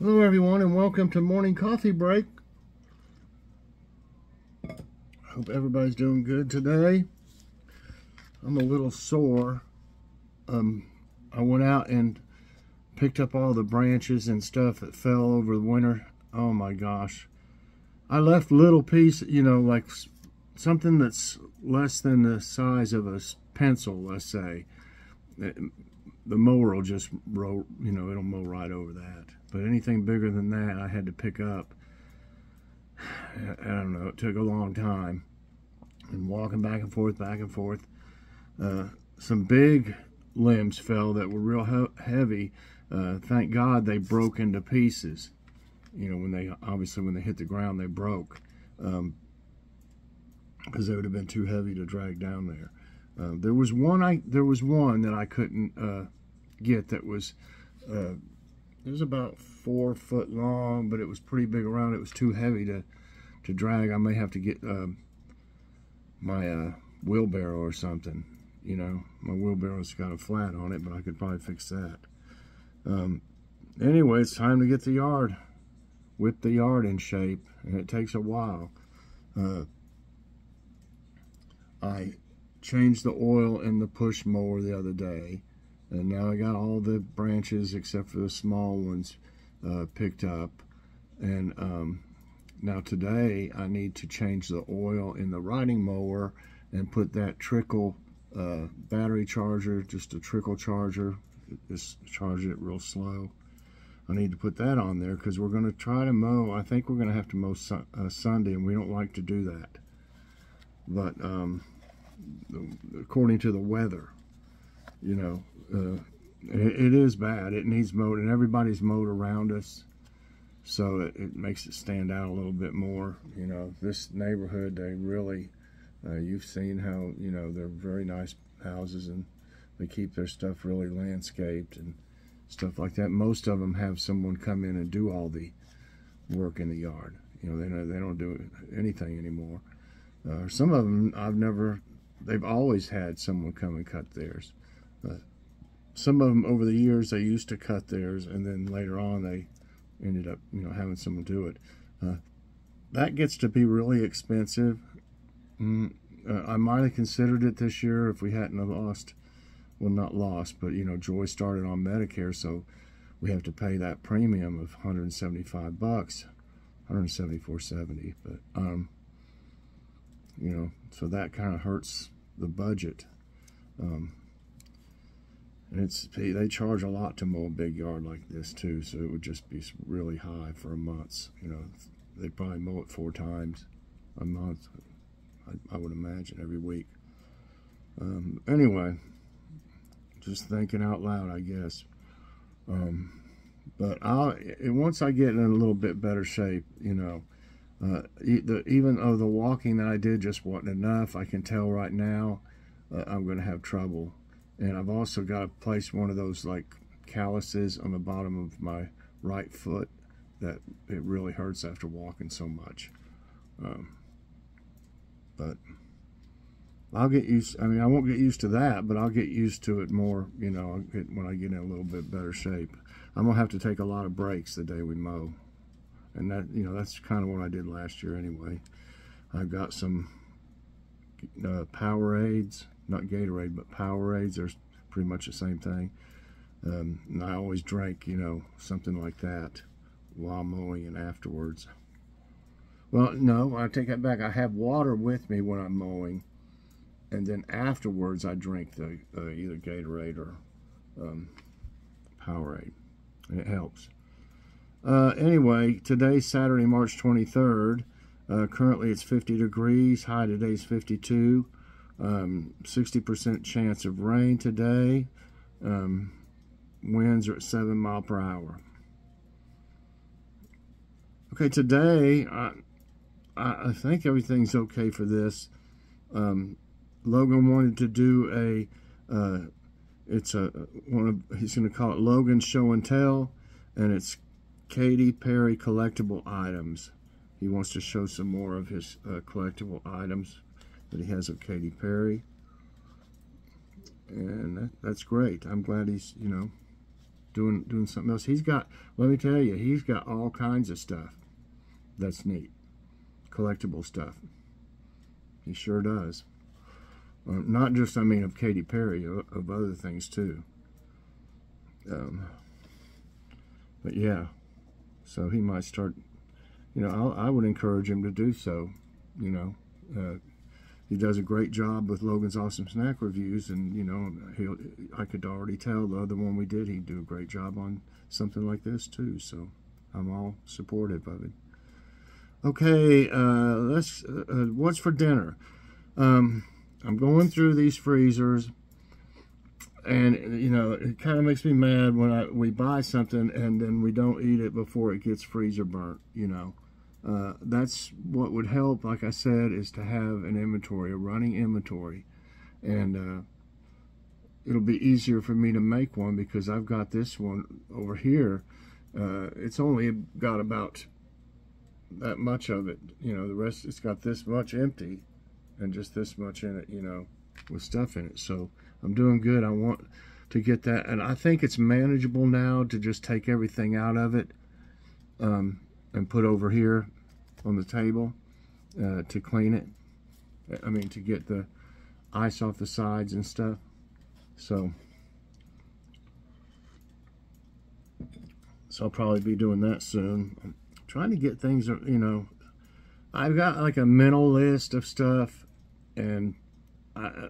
Hello everyone and welcome to Morning Coffee Break. I Hope everybody's doing good today. I'm a little sore. Um, I went out and picked up all the branches and stuff that fell over the winter. Oh my gosh. I left little piece, you know, like something that's less than the size of a pencil, let's say. The mower will just roll, you know, it'll mow right over that. But anything bigger than that, I had to pick up. I don't know, it took a long time. And walking back and forth, back and forth. Uh, some big limbs fell that were real he heavy. Uh, thank God they broke into pieces. You know, when they, obviously when they hit the ground, they broke. Um, because they would have been too heavy to drag down there. Uh, there was one I there was one that I couldn't uh, get that was uh, it was about four foot long, but it was pretty big around. It was too heavy to to drag. I may have to get um, my uh, wheelbarrow or something. You know, my wheelbarrow's got a flat on it, but I could probably fix that. Um, anyway, it's time to get the yard, whip the yard in shape, and it takes a while. Uh, I changed the oil in the push mower the other day and now I got all the branches except for the small ones uh, picked up. And um, now today I need to change the oil in the riding mower and put that trickle uh, battery charger just a trickle charger. Just charge it real slow. I need to put that on there because we're going to try to mow. I think we're going to have to mow su uh, Sunday and we don't like to do that. But um, according to the weather. You know, uh, it, it is bad. It needs mowed, and everybody's mowed around us, so it, it, makes it stand out a little bit more. You know, this neighborhood, they really, uh, you've seen how you know they're very nice houses, and they keep their stuff really landscaped and stuff like that. Most of them have someone come in and do all the work in the yard. You know, they don't, they don't do anything anymore. Uh, some of them I've never they've always had someone come and cut theirs. But some of them over the years they used to cut theirs, and then later on they ended up you know having someone do it. Uh, that gets to be really expensive. Mm, uh, I might have considered it this year if we hadn't lost, well not lost, but you know Joy started on Medicare, so we have to pay that premium of 175 bucks, 174.70. But um, you know, so that kind of hurts the budget. Um, and it's they charge a lot to mow a big yard like this too, so it would just be really high for a month. You know, they probably mow it four times a month. I, I would imagine every week. Um, anyway, just thinking out loud, I guess. Um, but I'll once I get in a little bit better shape, you know, uh, the, even though the walking that I did just wasn't enough, I can tell right now uh, I'm going to have trouble. And I've also got to place one of those like calluses on the bottom of my right foot that it really hurts after walking so much. Um, but I'll get used. I mean, I won't get used to that, but I'll get used to it more. You know, when I get in a little bit better shape. I'm gonna have to take a lot of breaks the day we mow and that you know that's kind of what I did last year anyway. I've got some uh, Powerades, not Gatorade, but Powerades. They're pretty much the same thing. Um, and I always drank, you know, something like that while mowing and afterwards. Well, no, I take that back. I have water with me when I'm mowing, and then afterwards I drink the uh, either Gatorade or um, Powerade, and it helps. Uh, anyway, today's Saturday, March 23rd. Uh, currently it's 50 degrees. High today is 52. 60% um, chance of rain today. Um, winds are at 7 mile per hour. Okay, today I, I think everything's okay for this. Um, Logan wanted to do a, uh, it's a one of he's going to call it Logan Show and Tell, and it's Katy Perry collectible items. He wants to show some more of his uh, collectible items that he has of Katy Perry. And that, that's great. I'm glad he's, you know, doing doing something else. He's got, let me tell you, he's got all kinds of stuff that's neat, collectible stuff. He sure does. Not just, I mean, of Katy Perry, of, of other things too. Um, but yeah, so he might start. You know, I'll, I would encourage him to do so. You know, uh, he does a great job with Logan's Awesome Snack reviews, and you know, he I could already tell the other one we did, he'd do a great job on something like this too. So I'm all supportive of it. Okay, uh, let's. Uh, uh what's for dinner? Um, I'm going through these freezers, and you know, it kind of makes me mad when I we buy something and then we don't eat it before it gets freezer burnt. You know. Uh, that's what would help, like I said, is to have an inventory, a running inventory. And uh, it'll be easier for me to make one because I've got this one over here. Uh, it's only got about that much of it. You know, the rest, it's got this much empty and just this much in it, you know, with stuff in it. So I'm doing good. I want to get that. And I think it's manageable now to just take everything out of it. Um, and put over here on the table uh, to clean it. I mean, to get the ice off the sides and stuff. So, so I'll probably be doing that soon. I'm trying to get things, you know, I've got like a mental list of stuff and I,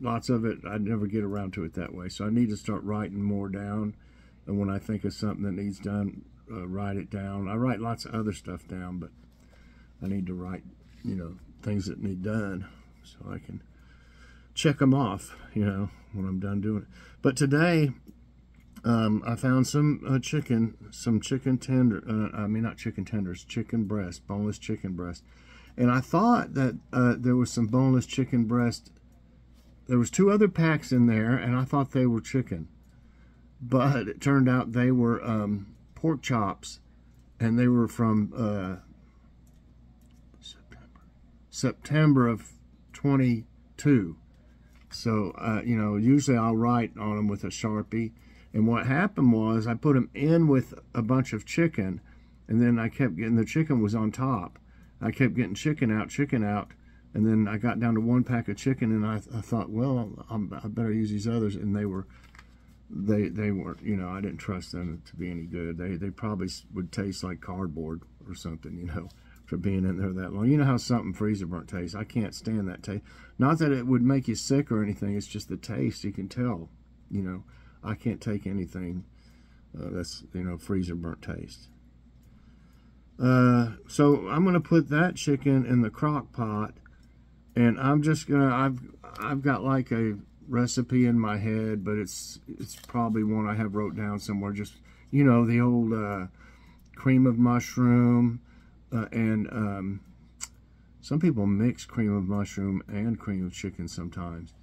lots of it, I never get around to it that way. So I need to start writing more down. And when I think of something that needs done, uh, write it down. I write lots of other stuff down, but I need to write, you know, things that need done so I can check them off, you know, when I'm done doing it. But today, um, I found some uh, chicken, some chicken tender, uh, I mean, not chicken tenders, chicken breast, boneless chicken breast. And I thought that uh, there was some boneless chicken breast. There was two other packs in there, and I thought they were chicken. But it turned out they were um, pork chops, and they were from uh. September of 22. So, uh, you know, usually I'll write on them with a Sharpie. And what happened was I put them in with a bunch of chicken, and then I kept getting, the chicken was on top. I kept getting chicken out, chicken out, and then I got down to one pack of chicken, and I, I thought, well, I'm, I better use these others, and they were they they weren't you know I didn't trust them to be any good. They they probably would taste like cardboard or something you know for being in there that long. You know how something freezer burnt tastes. I can't stand that taste. Not that it would make you sick or anything. It's just the taste. You can tell. You know I can't take anything uh, that's you know freezer burnt taste. Uh, so I'm gonna put that chicken in the crock pot, and I'm just gonna I've I've got like a recipe in my head, but it's it's probably one I have wrote down somewhere. Just you know the old uh, cream of mushroom uh, and um, some people mix cream of mushroom and cream of chicken sometimes,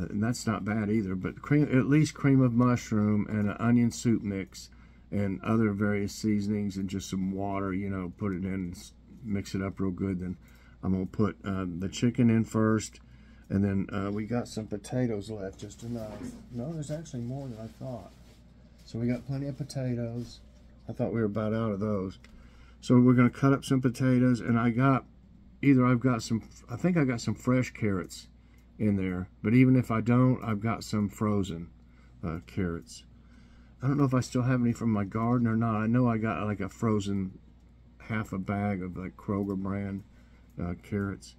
uh, and that's not bad either. But cream at least cream of mushroom and an onion soup mix and other various seasonings and just some water. You know, put it in, mix it up real good. Then I'm gonna put uh, the chicken in first and then uh, we got some potatoes left, just enough. No, there's actually more than I thought. So we got plenty of potatoes. I thought we were about out of those. So we're going to cut up some potatoes, and I got, either I've got some, I think I got some fresh carrots in there. But even if I don't, I've got some frozen uh, carrots. I don't know if I still have any from my garden or not. I know I got like a frozen half a bag of like Kroger brand uh, carrots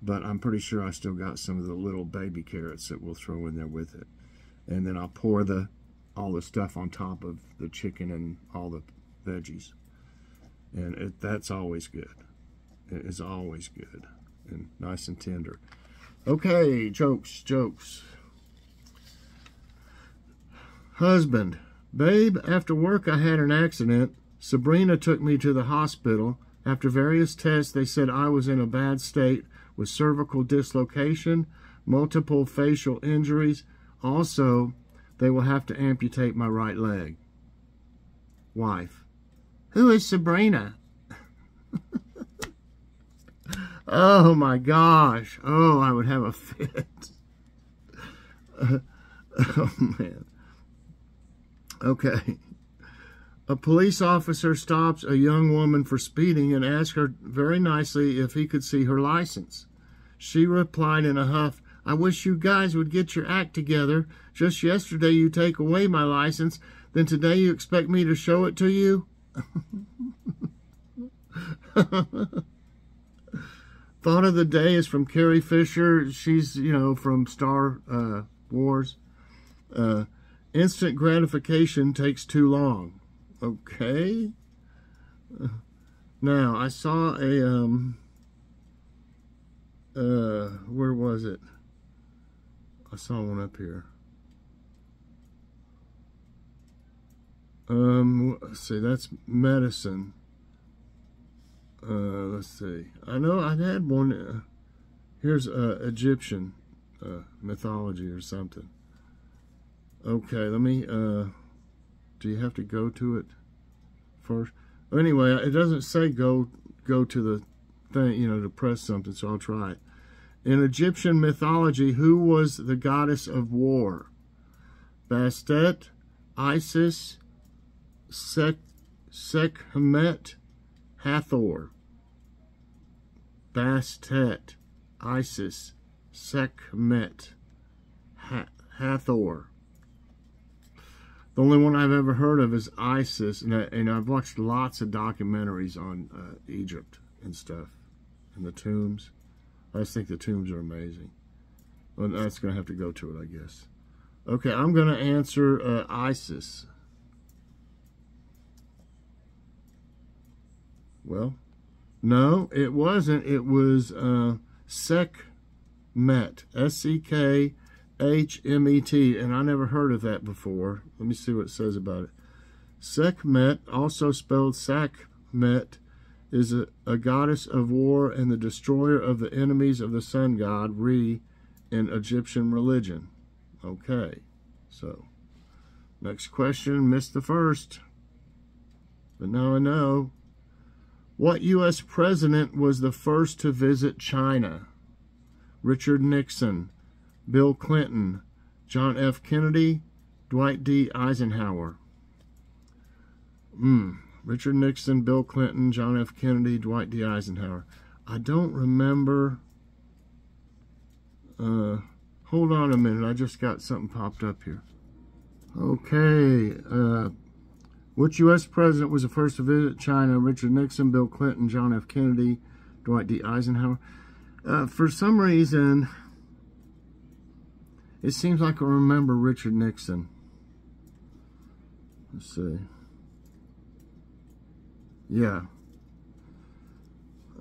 but I'm pretty sure I still got some of the little baby carrots that we'll throw in there with it. And then I'll pour the all the stuff on top of the chicken and all the veggies. And it, that's always good. It is always good and nice and tender. Okay, jokes, jokes. Husband, babe, after work I had an accident. Sabrina took me to the hospital. After various tests, they said I was in a bad state with cervical dislocation, multiple facial injuries. Also, they will have to amputate my right leg. Wife. Who is Sabrina? oh my gosh. Oh, I would have a fit. oh man. Okay. A police officer stops a young woman for speeding and asks her very nicely if he could see her license. She replied in a huff, I wish you guys would get your act together. Just yesterday you take away my license, then today you expect me to show it to you? Thought of the day is from Carrie Fisher. She's, you know, from Star uh, Wars. Uh, instant gratification takes too long. Okay. Uh, now, I saw a, um, uh, where was it? I saw one up here. Um, let's see, that's medicine. Uh, let's see. I know I had one. Uh, here's uh, Egyptian uh, mythology or something. Okay, let me. Uh, do you have to go to it first? Anyway, it doesn't say go go to the thing, you know, to press something. So I'll try it. In Egyptian mythology, who was the goddess of war? Bastet, Isis, Sek, Sekhmet, Hathor. Bastet, Isis, Sekhmet, Hathor. The only one I've ever heard of is Isis, and, I, I've watched lots of documentaries on uh, Egypt and stuff, and the tombs. I just think the tombs are amazing. Well, that's going to have to go to it, I guess. Okay, I'm going to answer uh, ISIS. Well, no, it wasn't. It was uh, Sekhmet. S-C-K-H-M-E-T. And I never heard of that before. Let me see what it says about it. Sekhmet, also spelled Sakhmet, is a, a, goddess of war and the destroyer of the enemies of the sun god, Re, in Egyptian religion. Okay, so next question, missed the first. But now I know. What U.S. president was the first to visit China? Richard Nixon, Bill Clinton, John F. Kennedy, Dwight D. Eisenhower. Hmm. Richard Nixon, Bill Clinton, John F. Kennedy, Dwight D. Eisenhower. I don't remember. Uh, hold on a minute. I just got something popped up here. Okay. Uh, which U.S. president was the first to visit China? Richard Nixon, Bill Clinton, John F. Kennedy, Dwight D. Eisenhower. Uh, for some reason, it seems like I remember Richard Nixon. Let's see. Yeah.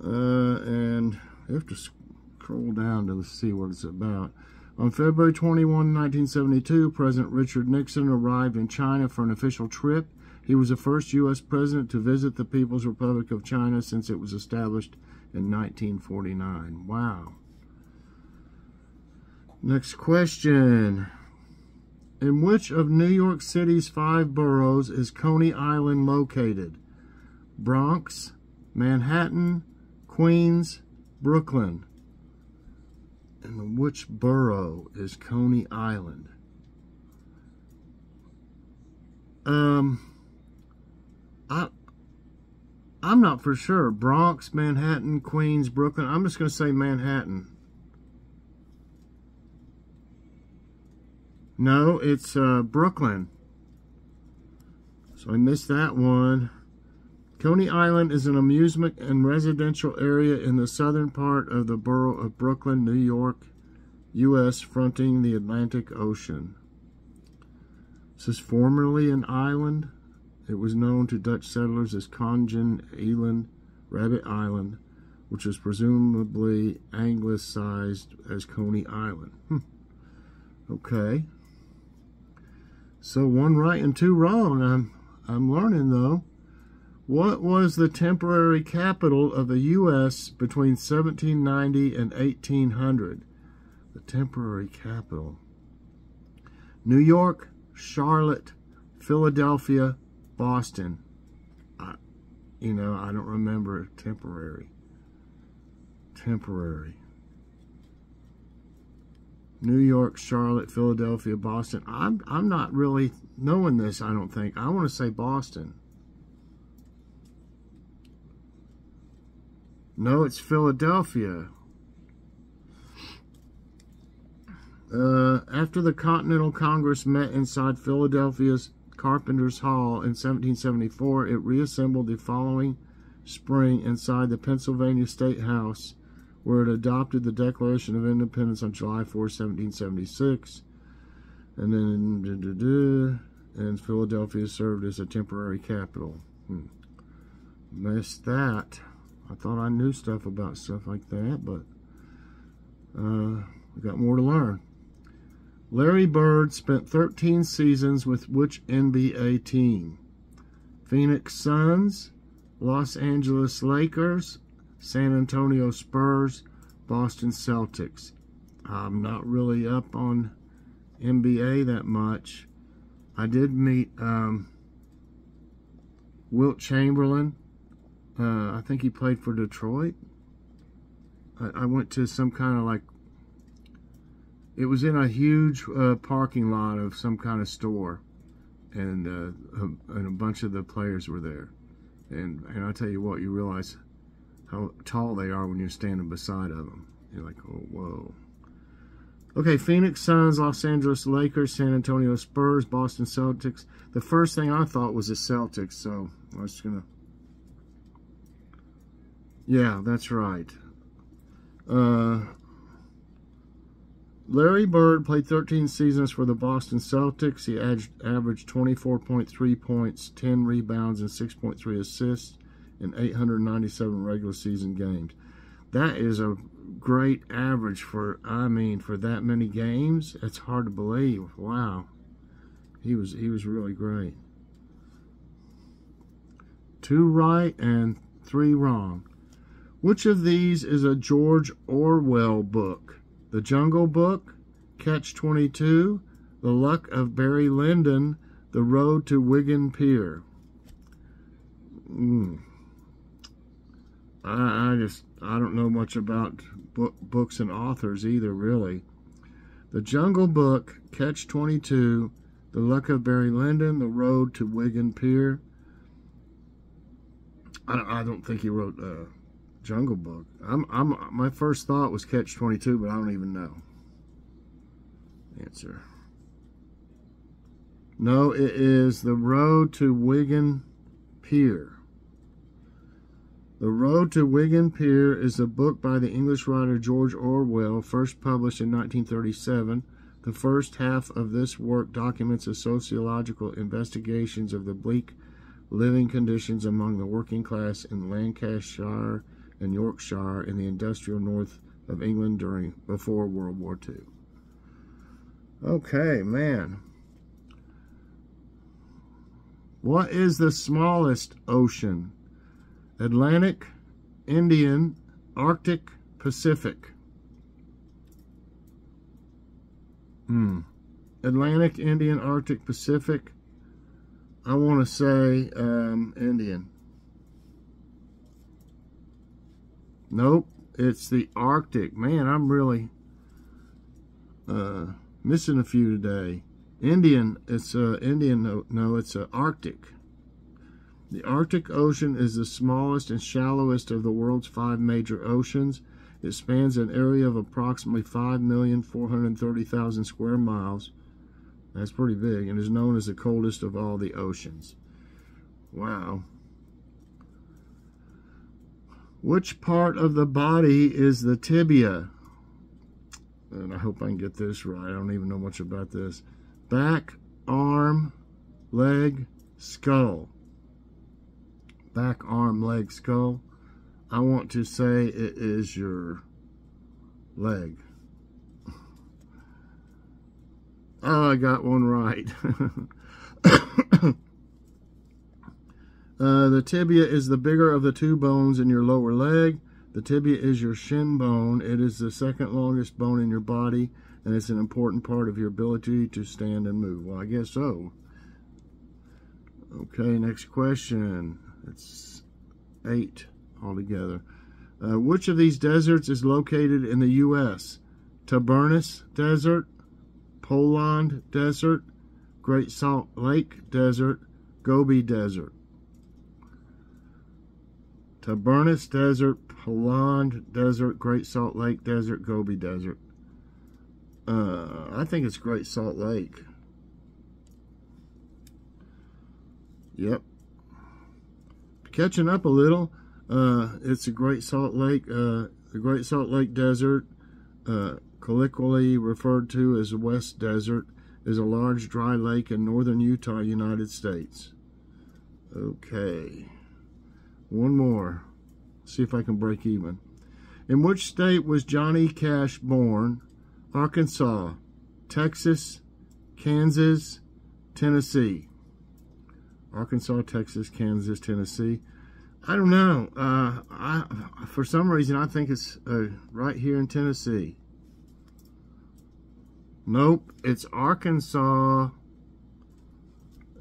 Uh, and I have to scroll down to see what it's about. On February 21, 1972, President Richard Nixon arrived in China for an official trip. He was the first U.S. president to visit the People's Republic of China since it was established in 1949. Wow. Next question. In which of New York City's five boroughs is Coney Island located? Bronx, Manhattan, Queens, Brooklyn. And which borough is Coney Island? Um, I, I'm not for sure. Bronx, Manhattan, Queens, Brooklyn. I'm just going to say Manhattan. No, it's uh, Brooklyn. So I missed that one. Coney Island is an amusement and residential area in the southern part of the borough of Brooklyn, New York, U.S., fronting the Atlantic Ocean. This is formerly an island. It was known to Dutch settlers as Konijn Eiland, Rabbit Island, which was presumably anglicized as Coney Island. Hmm. Okay. So one right and two wrong. I'm I'm learning though. What was the temporary capital of the U.S. between 1790 and 1800? The temporary capital. New York, Charlotte, Philadelphia, Boston. I, you know, I don't remember temporary. Temporary. New York, Charlotte, Philadelphia, Boston. I'm I'm not really knowing this, I don't think. I want to say Boston. No, it's Philadelphia. Uh, after the Continental Congress met inside Philadelphia's Carpenter's Hall in 1774, it reassembled the following spring inside the Pennsylvania State House, where it adopted the Declaration of Independence on July 4, 1776. And then, and Philadelphia served as a temporary capital. Hmm. Missed that. I thought I knew stuff about stuff like that, but uh, we got more to learn. Larry Bird spent 13 seasons with which NBA team? Phoenix Suns, Los Angeles Lakers, San Antonio Spurs, Boston Celtics. I'm not really up on NBA that much. I did meet um, Wilt Chamberlain. Uh, I think he played for Detroit. I, I went to some kind of like it was in a huge uh, parking lot of some kind of store, and uh, a, and a bunch of the players were there. And and I tell you what, you realize how tall they are when you're standing beside of them. You're like, oh whoa. Okay, Phoenix Suns, Los Angeles Lakers, San Antonio Spurs, Boston Celtics. The first thing I thought was the Celtics, so I was gonna. Yeah, that's right. Uh, Larry Bird played 13 seasons for the Boston Celtics. He averaged 24.3 points, 10 rebounds, and 6.3 assists in 897 regular season games. That is a great average for, I mean, for that many games. It's hard to believe. Wow. He was he was really great. Two right and three wrong. Which of these is a George Orwell book? The Jungle Book, Catch 22, The Luck of Barry Lyndon, The Road to Wigan Pier. Mm. I, I just, I don't know much about book, books and authors either, really. The Jungle Book, Catch 22, The Luck of Barry Lyndon, The Road to Wigan Pier. I, I don't think he wrote uh, Jungle Book. I'm, I'm, my first thought was Catch 22, but I don't even know. Answer. No, it is The Road to Wigan Pier. The Road to Wigan Pier is a book by the English writer George Orwell, first published in 1937. The first half of this work documents the sociological investigations of the bleak living conditions among the working class in Lancashire and Yorkshire in the industrial north of England during before World War II. Okay, man. What is the smallest ocean? Atlantic, Indian, Arctic, Pacific. Hmm. Atlantic, Indian, Arctic, Pacific. I want to say um, Indian. Nope, it's the Arctic. Man, I'm really uh, missing a few today. Indian, it's uh, Indian, no, no it's uh, Arctic. The Arctic Ocean is the smallest and shallowest of the world's five major oceans. It spans an area of approximately 5,430,000 square miles. That's pretty big and is known as the coldest of all the oceans. Wow. Which part of the body is the tibia? And I hope I can get this right. I don't even know much about this. Back, arm, leg, skull. Back, arm, leg, skull. I want to say it is your leg. Oh, I got one right. Uh, the tibia is the bigger of the two bones in your lower leg. The tibia is your shin bone. It is the second longest bone in your body, and it's an important part of your ability to stand and move. Well, I guess so. Okay, next question. It's eight altogether. Uh, which of these deserts is located in the U.S.? Tabernas Desert, Poland Desert, Great Salt Lake Desert, Gobi Desert. Tabernas Desert, Poland Desert, Great Salt Lake Desert, Gobi Desert. Uh, I think it's Great Salt Lake. Yep. Catching up a little. Uh, it's a Great Salt Lake, uh, the Great Salt Lake Desert, uh, colloquially referred to as the West Desert, is a large dry lake in northern Utah, United States. Okay. One more. See if I can break even. In which state was Johnny Cash born? Arkansas, Texas, Kansas, Tennessee. Arkansas, Texas, Kansas, Tennessee. I don't know. Uh, I, for some reason, I think it's uh, right here in Tennessee. Nope, it's Arkansas.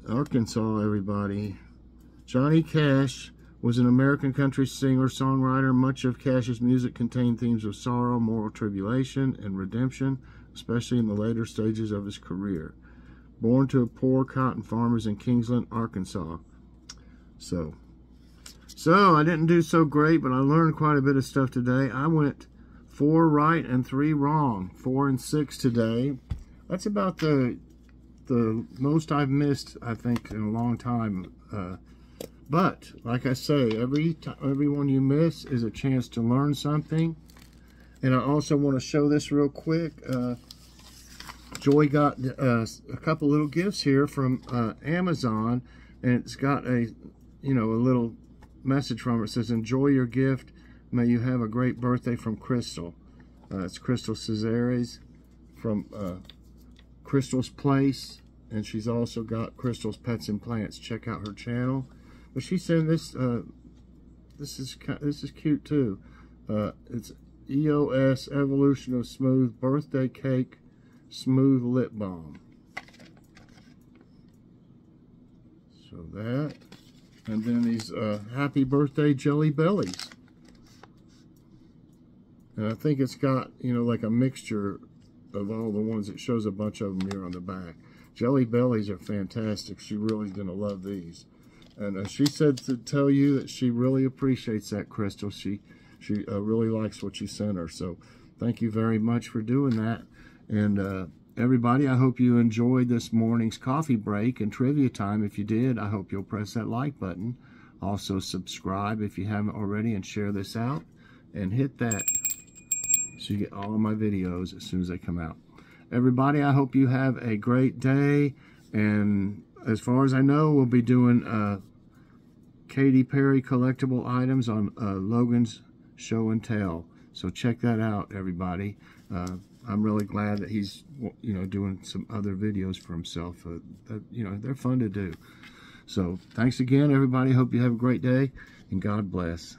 Arkansas, everybody. Johnny Cash was an American country singer, songwriter. Much of Cash's music contained themes of sorrow, moral tribulation, and redemption, especially in the later stages of his career. Born to a poor cotton farmers in Kingsland, Arkansas. So, so I didn't do so great, but I learned quite a bit of stuff today. I went four right and three wrong. Four and six today. That's about the the most I've missed, I think, in a long time. Uh, but like I say, every every one you miss is a chance to learn something. And I also want to show this real quick. Uh, Joy got uh, a couple little gifts here from uh, Amazon, and it's got a, you know, a little message from her. It says, "Enjoy your gift. May you have a great birthday from Crystal." Uh, it's Crystal Cesares from uh, Crystal's Place, and she's also got Crystal's Pets and Plants. Check out her channel. But she said this uh, this is this is cute too. Uh, it's EOS Evolution of Smooth Birthday Cake Smooth Lip Balm. So that, and then these uh, Happy Birthday Jelly Bellies. And I think it's got, you know, like a mixture of all the ones. It shows a bunch of them here on the back. Jelly Bellies are fantastic. She really's going to love these. And uh, she said to tell you that she really appreciates that, Crystal. She she uh, really likes what you sent her. So thank you very much for doing that. And uh, everybody, I hope you enjoyed this morning's coffee break and trivia time. If you did, I hope you'll press that like button. Also subscribe if you haven't already and share this out. And hit that so you get all of my videos as soon as they come out. Everybody, I hope you have a great day. And as far as I know, we'll be doing uh, Katy Perry collectible items on uh, Logan's show and tell. So check that out, everybody. Uh, I'm really glad that he's, you know, doing some other videos for himself. Uh, that, you know, they're fun to do. So thanks again, everybody. Hope you have a great day, and God bless.